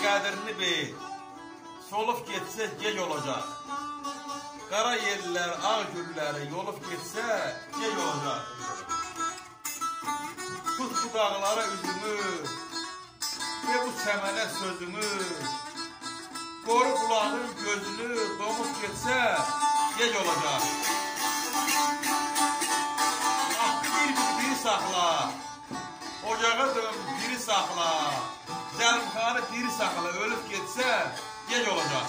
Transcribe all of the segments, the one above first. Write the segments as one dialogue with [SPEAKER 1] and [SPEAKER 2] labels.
[SPEAKER 1] qədrini bil. Solub getsə gec olacaq. Qara yerlər, ağ gülləri yolub getsə gec olacaq. Tut bu dağlara üzümü, ve bu çəmənə sözümü. Qoru qulağın gözünü, domuz getsə gec olacaq. Ah, bir biri saxla, ocağa dön biri saxla.
[SPEAKER 2] sog'lig'ini
[SPEAKER 1] teri
[SPEAKER 2] saqla o'lib
[SPEAKER 1] ketsa
[SPEAKER 3] gaj olasan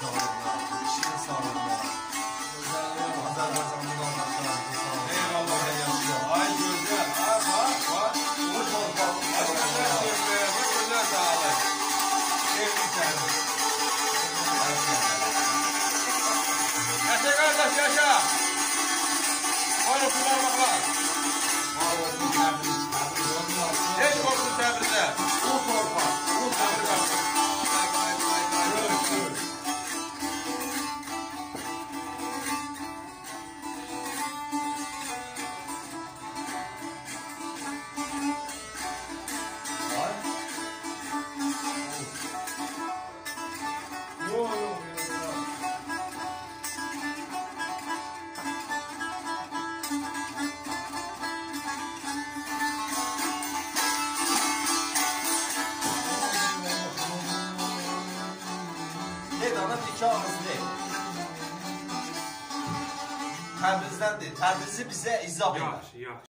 [SPEAKER 3] sağlığına, kişinin sağlığına, Azərbaycanın qardaşlarımızın sağlığına.
[SPEAKER 1] Eyvallah.
[SPEAKER 3] Orada yaşayan.
[SPEAKER 1] Ay gözəl, ha, bak, bak.
[SPEAKER 3] Bu torpağın
[SPEAKER 1] Ay gözəl gözəl, bu gözəl sağlıq. Sevdik səni. Yaşa qardaş, yaşa.
[SPEAKER 2] Nikahımız ne? Təbrizdəndir. Təbrizi bizə izah edər.
[SPEAKER 4] Yaxşı, yaxşı.